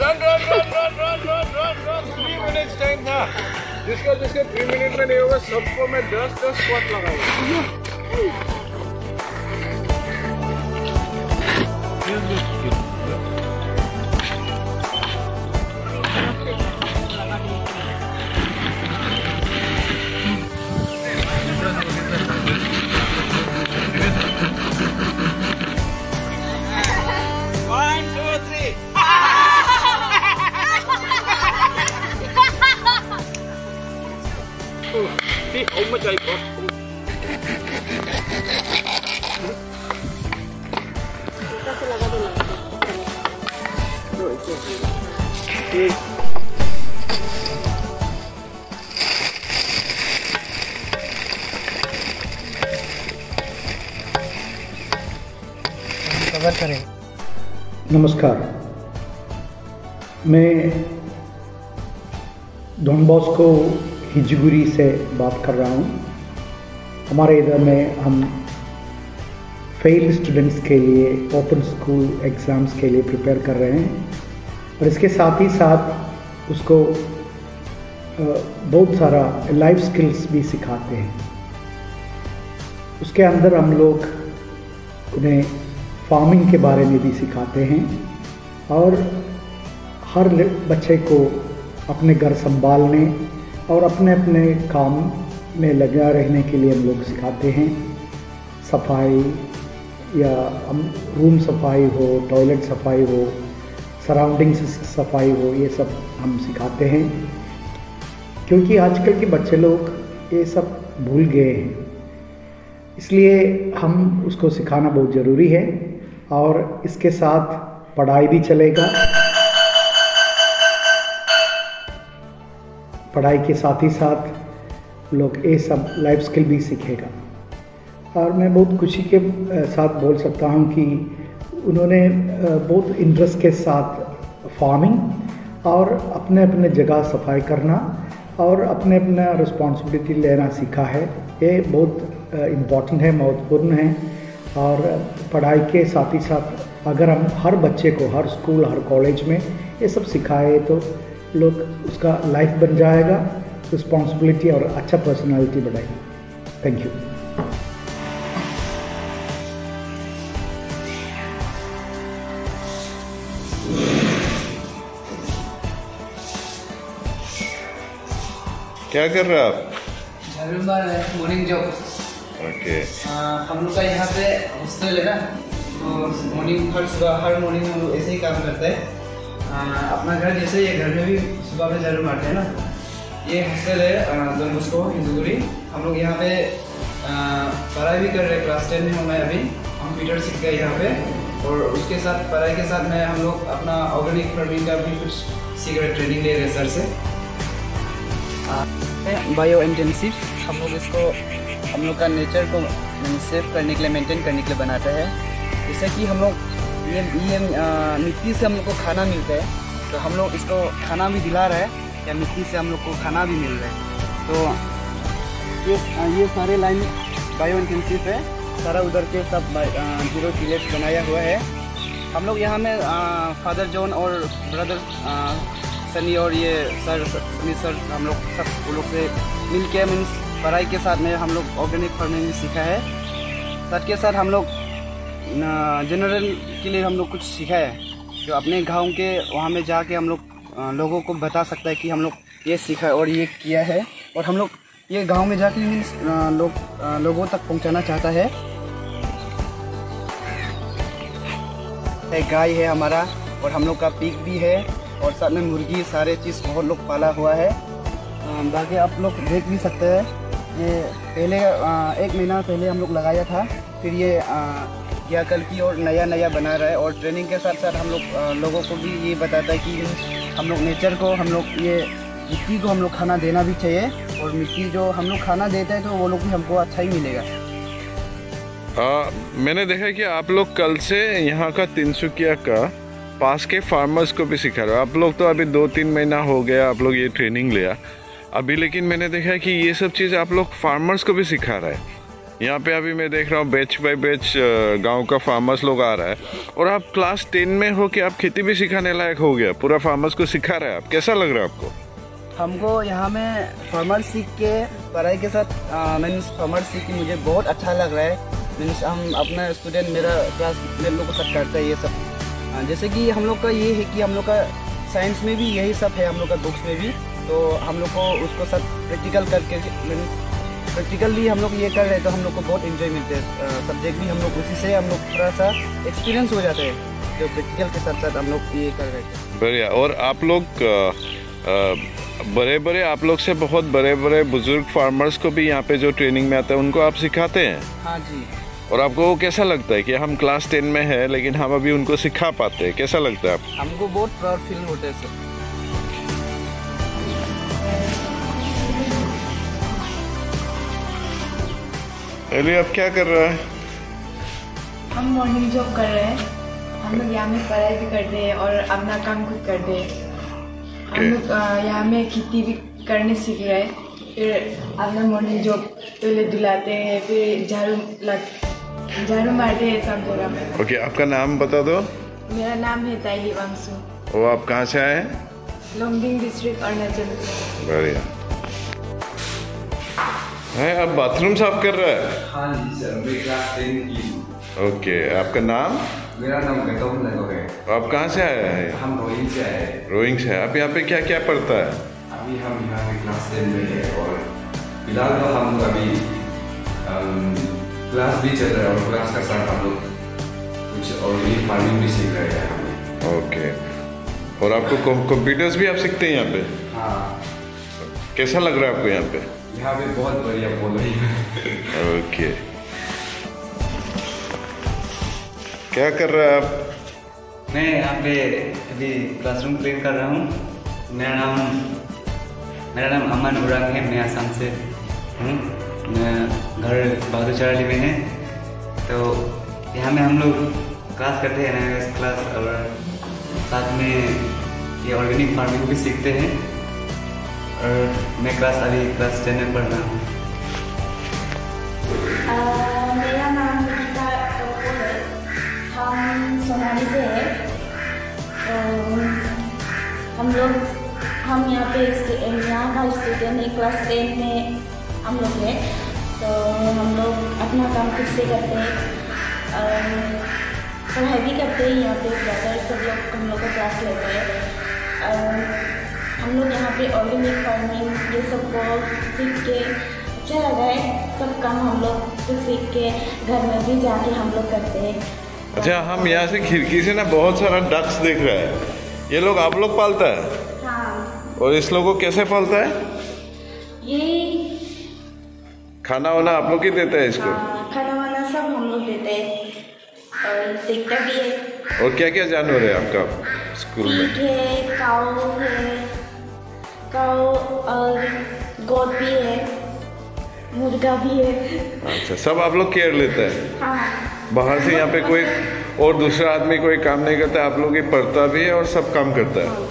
Run run run run run run run run three minutes time था। जिसका जिसके three minute में नहीं होगा, सबको मैं दस दस स्पॉट लगाऊँगा। नमस्कार। मैं डॉन बॉस्को हिजगुरी से बात कर रहा हूँ। हमारे इधर में हम फेल स्टूडेंट्स के लिए ओपन स्कूल एग्ज़ाम्स के लिए प्रिपेयर कर रहे हैं। और इसके साथ ही साथ उसको बहुत सारा लाइफ स्किल्स भी सिखाते हैं। उसके अंदर हम लोग उन्हें फ़ार्मिंग के बारे में भी सिखाते हैं और हर बच्चे को अपने घर संभालने और अपने अपने काम में लगा रहने के लिए हम लोग सिखाते हैं। सफ़ाई या रूम सफ़ाई हो टॉयलेट सफ़ाई हो सराउंडिंग्स सफ़ाई हो, ये सब हम सिखाते हैं। क्योंकि आजकल के बच्चे लोग ये सब भूल गए हैं। इसलिए हम उसको सिखाना बहुत ज़रूरी है और इसके साथ पढ़ाई भी चलेगा। पढ़ाई के साथ ही साथ लोग ये सब लाइफ स्किल भी सीखेगा। और मैं बहुत खुशी के साथ बोल सकता हूँ कि उन्होंने बहुत इंटरेस्ट के साथ फ़ार्मिंग और अपने अपने जगह सफ़ाई करना और अपने अपना रिस्पॉन्सिबिलिटी लेना सीखा है। ये बहुत इंपॉर्टेंट है, महत्वपूर्ण है और पढ़ाई के साथ ही साथ अगर हम हर बच्चे को हर स्कूल हर कॉलेज में ये सब सिखाए तो लोग उसका लाइफ बन जाएगा रिस्पॉन्सिबिलिटी और अच्छा पर्सनालिटी बढ़ाएगी। थैंक यू क्या कर रहे हो आप मॉर्निंग जॉब ओके हम लोग का यहाँ पे हॉस्टल है ना तो मॉर्निंग हर सुबह हर मॉर्निंग हम लोग ऐसे ही काम करते हैं। आ, अपना घर जैसे ये घर में भी सुबह में झाड़ू मारते हैं ना। ये हॉस्टल है दोनों उसको हिंदूगुरी। हम लोग यहाँ पे आ, पढ़ाई भी कर रहे हैं क्लास टेन में हूँ मैं अभी। कंप्यूटर सीख गए यहाँ पे और उसके साथ पढ़ाई के साथ में हम लोग अपना ऑर्गेनिक फ़ार्मिंग का भी कुछ सीख रहे ट्रेनिंग ले रहे हैं सर से। बायो इंटेंसिव हम लोग इसको, हम लोग का नेचर को सेव करने के लिए मेंटेन करने के लिए बनाता है। जैसे कि हम लोग, ये ये मिट्टी से हम लोग को खाना मिलता है। तो हम लोग इसको खाना भी दिला रहा है, या मिट्टी से हम लोग को खाना भी मिल रहा है। तो ये ये सारे लाइन बायो इंटेंसिव है। सारा उधर के सब ज़ीरो बनाया हुआ है। हम लोग यहाँ में फादर जॉन और ब्रदर सनी और ये सर, सनी सर, हम लोग सब, वो लोग से मिल के मीन्स पढ़ाई के साथ में हम लोग ऑर्गेनिक फ़ार्मिंग भी सीखा है। साथ के साथ हम लोग जनरल के लिए हम लोग कुछ सीखा है। जो अपने गाँव के, वहाँ में जाके हम लोग लोगों को बता सकता है कि हम लोग ये सीखा है और ये किया है। और हम लोग ये गाँव में जाके मीन्स लोग लोगों तक पहुंचाना चाहता है। गाय है हमारा और हम लोग का पीक भी है। और साथ में मुर्गी सारे चीज़ बहुत लोग पाला हुआ है। बाकी आप लोग देख भी सकते हैं। ये पहले एक महीना पहले हम लोग लगाया था फिर ये अ, या कल की और नया नया बना रहा है और ट्रेनिंग के साथ साथ हम लोग लोगों को भी ये बताता है कि हम लोग नेचर को हम लोग ये मिट्टी को हम लोग खाना देना भी चाहिए और मिट्टी जो हम लोग खाना देते हैं तो वो लोग भी हमको अच्छा ही मिलेगा। आ, मैंने देखा कि आप लोग कल से यहाँ का तिनसुकिया का पास के फार्मर्स को भी सिखा रहे हो। आप लोग तो अभी दो तीन महीना हो गया, आप लोग ये ट्रेनिंग लिया। अभी लेकिन मैंने देखा कि ये सब चीज़ आप लोग फार्मर्स को भी सिखा रहे हैं। यहाँ पे अभी मैं देख रहा हूँ बेच बाई बेच गाँव का फार्मर्स लोग आ रहा है। और आप क्लास टेन में हो कि आप खेती भी सिखाने लायक हो गया, पूरा फार्मर्स को सिखा रहे हैं आप। कैसा लग रहा है आपको? हमको यहाँ में फार्मर सीख के, पढ़ाई के साथ मीन्स फार्मर सीख के मुझे बहुत अच्छा लग रहा है। मीन्स हम अपना स्टूडेंट मेरा क्लास मेरे लोग को सब करता है ये सब। जैसे कि हम लोग का ये है कि हम लोग का साइंस में भी यही सब है हम लोग का बुक्स में भी। तो हम लोग को उसको सब प्रैक्टिकल करके मीन्स प्रैक्टिकली हम लोग ये कर रहे हैं तो हम लोग को बहुत इन्जॉय मिलते हैं। सब्जेक्ट भी हम लोग उसी से हम लोग थोड़ा सा एक्सपीरियंस हो जाते हैं जो प्रैक्टिकल के साथ साथ हम लोग ये कर रहे थे बढ़िया। और आप लोग बड़े बड़े आप लोग से बहुत बड़े बड़े बुज़ुर्ग फार्मर्स को भी यहाँ पे जो ट्रेनिंग में आते हैं उनको आप सिखाते हैं? हाँ जी। और आपको वो कैसा लगता है कि हम क्लास टेन में है लेकिन हम अभी उनको सिखा पाते हैं? कैसा लगता है आपको? हमको बहुत प्राउड फील होता है सर एली अब क्या कर रहा है? हम मॉर्निंग जॉब कर रहे हैं। हम लोग यहाँ में पढ़ाई भी करते हैं और अपना काम खुद करते हैं। हम लोग यहाँ में खेती भी करने सीख रहे हैं। फिर अपना मॉर्निंग जॉब पहले धुलाते हैं फिर झाड़ू लग झाड़ू मारते हैं ओके आपका नाम बता दो। मेरा नाम है वांगसू। वो आप कहाँ से आए हैं? लोंगडिंग डिस्ट्रिक्ट अरुणाचल। बढ़िया। है अब बाथरूम साफ़ कर रहा है? हाँ जी सर मैं क्लास टेन की ओके आपका नाम? मेरा नाम गौतम नगर है। आप कहाँ से आए हैं? हम रोहिंग से आए रोइंग से। आप यहाँ पे क्या क्या पढ़ता है? अभी हम यहाँ पे क्लास टेन में है और फ़िलहाल तो हम अभी क्लास भी चल रहा है और क्लास का साथ हम लोग कुछ ऑर्गेनिक फ़ार्मिंग भी सीख रहे हैं हमें। ओके और आपको कंप्यूटर्स भी आप सीखते हैं यहाँ पे? हाँ। कैसा लग रहा है आपको यहाँ पे? यहाँ पे बहुत बढ़िया बोल रही है। ओके क्या कर रहा है आप? मैं यहाँ पे अभी क्लासरूम क्लीन कर रहा हूँ। मेरा नाम मेरा नाम अमन उरांग है मैं आसाम से हूँ। घर बहादुर चराली में है तो यहाँ में हम लोग क्लास करते हैं एन क्लास और साथ में ये ऑर्गेनिक फ़ार्मिंग भी सीखते हैं। और मैं क्लास अभी क्लास टेन में पढ़ रहा हूँ। मेरा नाम है। हम सोनाली हैं। तो हम लोग, हम यहाँ पे यहाँ का स्टूडेंट है क्लास टेन में हम लोग हैं। तो हम लोग अपना काम खुद से करते हैं। अह, पढ़ाई भी करते हैं यहाँ पे ब्रदर सब लोग हम लोग का क्लास लेते हैं। और हम लोग यहाँ पे ऑर्गेनिक फ़ार्मिंग ये सबको सीख के अच्छा लगा है। सब काम हम लोग खुद सीख के घर में भी जाके हम लोग करते हैं। अच्छा हम यहाँ से खिड़की से ना बहुत सारा डक्स देख रहे हैं। ये लोग आप लोग पालता है? हाँ। और इस लोगों को कैसे पालता है? ये खाना वाना आप लोग ही देता है इसको? हाँ, खाना वाना सब हम लोग देते हैं। और देखता भी है। और क्या क्या जानवर है आपका स्कूल में? है काऊ है काऊ और गोद भी है मुर्गा भी है। अच्छा सब आप लोग केयर लेता है? हाँ। बाहर से यहाँ पे कोई और दूसरा आदमी कोई काम नहीं करता आप लोग ही पढ़ता भी है और सब काम करता है?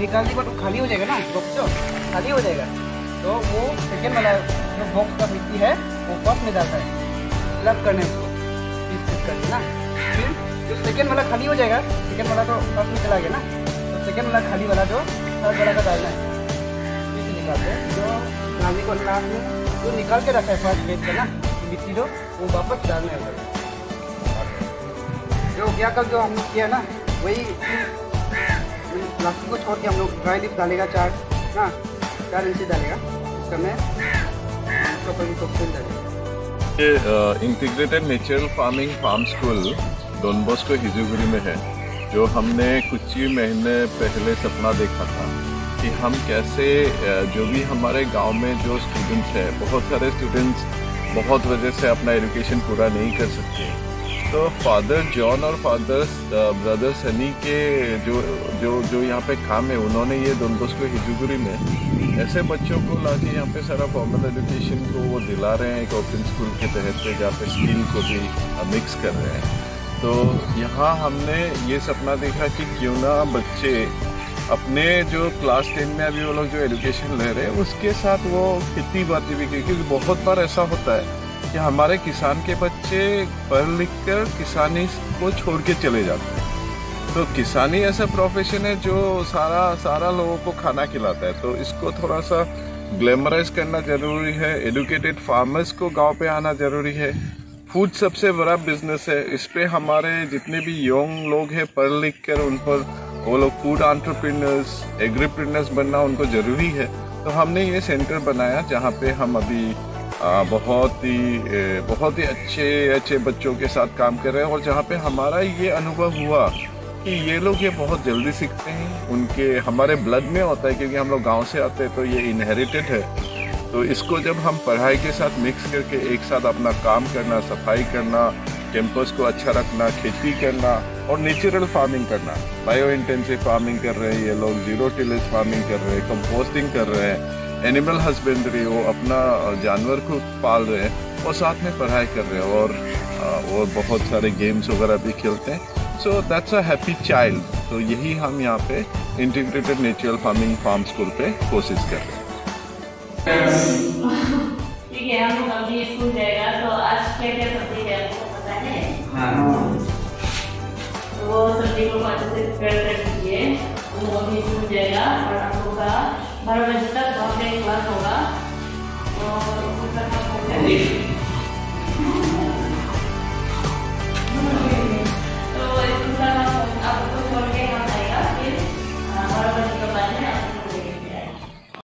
निकालने के बाद खाली हो जाएगा ना? बॉक्स खाली हो जाएगा? तो वो सेकेंड वाला जो बॉक्स का मिट्टी है, वो फ़र्स्ट में जाता है। फिलअप करने उसको। पीस पीस करके ना। फिर जो सेकेंड वाला खाली हो जाएगा सेकेंड वाला तो फ़र्स्ट में चला गया ना तो सेकेंड वाला खाली वाला जो थर्ड वाला का डालना है इसे निकालते हैं जो डालने को लास्ट में, जो निकाल के रखा है फ़र्स्ट बेच का ना, मिट्टी जो, वो वापस डालना है जो क्या कल जो हमने किया ना, वही प्लास्टिक को छोड़ के हम लोग ड्राई लीफ डालेगा चार हाँ डालेगा ये integrated natural farming farm school Don Bosco Hijuguri में है, जो हमने कुछ ही महीने पहले सपना देखा था कि हम कैसे जो भी हमारे गाँव में जो स्टूडेंट्स हैं, बहुत सारे स्टूडेंट्स बहुत वजह से अपना एजुकेशन पूरा नहीं कर सकते। तो फादर जॉन और फादर ब्रदर सनी के जो जो जो यहाँ पे काम है, उन्होंने ये डॉन बॉस्को हिजुगुरी में ऐसे बच्चों को ला के यहाँ पे सारा फॉर्मल एजुकेशन को वो दिला रहे हैं, एक ओपन स्कूल के तहत पे, जहाँ पे स्किल को भी मिक्स कर रहे हैं। तो यहाँ हमने ये सपना देखा कि क्यों ना बच्चे अपने जो क्लास टेन में अभी वो लोग जो एजुकेशन ले रहे हैं, उसके साथ वो खेती बाती भी क्योंकि बहुत बार ऐसा होता है। कि हमारे किसान के बच्चे पढ़ लिख कर किसानी को छोड़ के चले जाते हैं। तो किसानी ऐसा प्रोफेशन है जो सारा सारा लोगों को खाना खिलाता है। तो इसको थोड़ा सा ग्लैमराइज करना ज़रूरी है। एडुकेटेड फार्मर्स को गाँव पे आना ज़रूरी है। फ़ूड सबसे बड़ा बिज़नेस है। इस पर हमारे जितने भी यंग लोग हैं, पढ़ लिख कर उन पर वो लोग फ़ूड आंट्रप्रीनर्स एग्रीप्रीनर्स बनना उनको ज़रूरी है। तो हमने ये सेंटर बनाया जहाँ पे हम अभी बहुत ही बहुत ही अच्छे अच्छे बच्चों के साथ काम कर रहे हैं और जहाँ पे हमारा ये अनुभव हुआ कि ये लोग ये बहुत जल्दी सीखते हैं। उनके, हमारे ब्लड में होता है क्योंकि हम लोग गाँव से आते हैं तो ये इनहेरिटेड है। तो इसको जब हम पढ़ाई के साथ मिक्स करके एक साथ अपना काम करना, सफ़ाई करना कैंपस को अच्छा रखना, खेती करना और नेचुरल फ़ार्मिंग करना। बायो इंटेंसिव फ़ार्मिंग कर रहे हैं ये लोग ज़ीरो टिलेज फ़ार्मिंग कर रहे हैं कंपोस्टिंग कर रहे हैं। एनिमल हस्बेंड्री वो अपना जानवर को पाल रहे हैं और साथ में पढ़ाई कर रहे हैं और और बहुत सारे गेम्स वगैरह भी खेलते हैं। So that's a happy child तो यही हम यहाँ पे integrated natural farming farm school पे कोशिश कर रहे हैं। ठीक है हम अभी स्कूल जाएगा। तो आज क्या क्या सब्ज़ी है आपको पता है? हाँ। तो वो सब्ज़ी को अच्छे से प्रिपेयर कर दीजिए। वो अभी स्कूल जाएगा और हम लोग का बारह बजे तक वहाँ पे